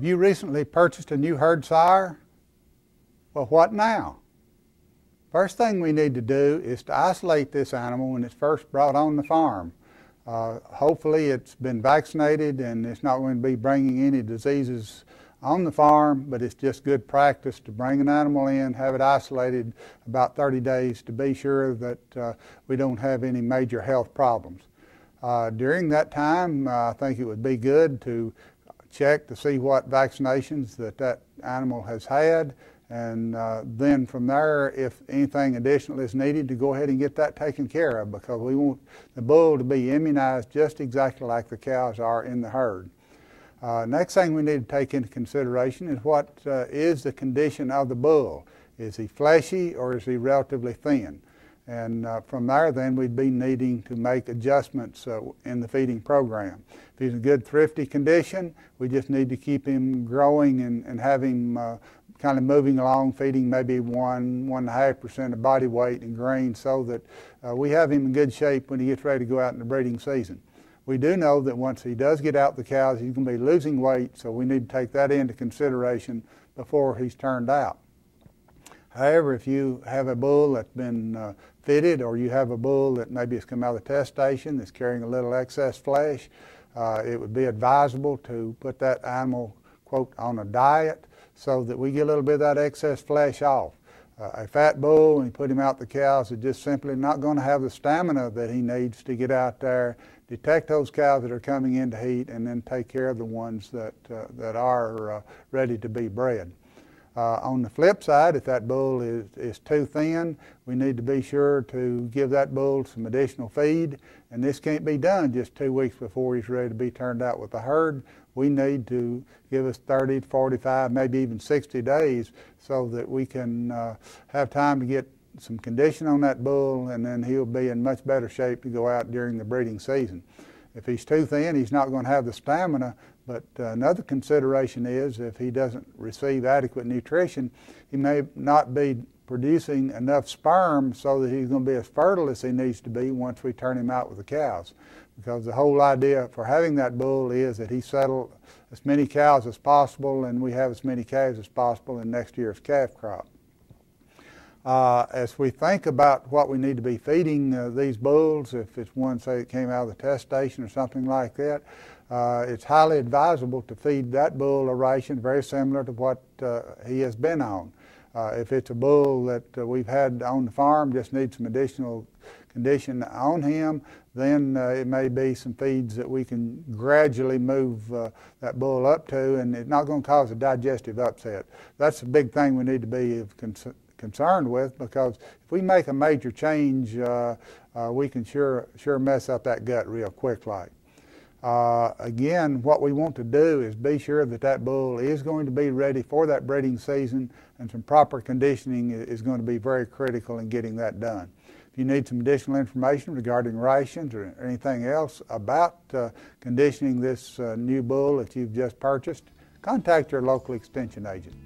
Have you recently purchased a new herd sire? Well, what now? First thing we need to do is to isolate this animal when it's first brought on the farm. Uh, hopefully it's been vaccinated and it's not going to be bringing any diseases on the farm, but it's just good practice to bring an animal in, have it isolated about 30 days to be sure that uh, we don't have any major health problems. Uh, during that time, uh, I think it would be good to check to see what vaccinations that that animal has had, and uh, then from there, if anything additional is needed, to go ahead and get that taken care of because we want the bull to be immunized just exactly like the cows are in the herd. Uh, next thing we need to take into consideration is what uh, is the condition of the bull. Is he fleshy or is he relatively thin? And uh, from there, then we'd be needing to make adjustments uh, in the feeding program. If he's in good thrifty condition, we just need to keep him growing and, and have him uh, kind of moving along, feeding maybe one, one and a half percent of body weight in grain so that uh, we have him in good shape when he gets ready to go out in the breeding season. We do know that once he does get out the cows, he's going to be losing weight, so we need to take that into consideration before he's turned out. However, if you have a bull that's been uh, fitted or you have a bull that maybe has come out of the test station that's carrying a little excess flesh, uh, it would be advisable to put that animal, quote, on a diet so that we get a little bit of that excess flesh off. Uh, a fat bull, when you put him out the cows, is just simply not going to have the stamina that he needs to get out there detect those cows that are coming into heat and then take care of the ones that, uh, that are uh, ready to be bred. Uh, on the flip side, if that bull is, is too thin, we need to be sure to give that bull some additional feed. And this can't be done just two weeks before he's ready to be turned out with the herd. We need to give us 30, 45, maybe even 60 days so that we can uh, have time to get some condition on that bull, and then he'll be in much better shape to go out during the breeding season. If he's too thin, he's not going to have the stamina, but uh, another consideration is if he doesn't receive adequate nutrition, he may not be producing enough sperm so that he's going to be as fertile as he needs to be once we turn him out with the cows. Because the whole idea for having that bull is that he settle as many cows as possible and we have as many calves as possible in next year's calf crop. Uh, as we think about what we need to be feeding uh, these bulls, if it's one, say, that came out of the test station or something like that, uh, it's highly advisable to feed that bull a ration very similar to what uh, he has been on. Uh, if it's a bull that uh, we've had on the farm, just needs some additional condition on him, then uh, it may be some feeds that we can gradually move uh, that bull up to, and it's not going to cause a digestive upset. That's a big thing we need to be concerned with because if we make a major change, uh, uh, we can sure, sure mess up that gut real quick like. Uh, again, what we want to do is be sure that that bull is going to be ready for that breeding season and some proper conditioning is going to be very critical in getting that done. If you need some additional information regarding rations or anything else about uh, conditioning this uh, new bull that you've just purchased, contact your local extension agent.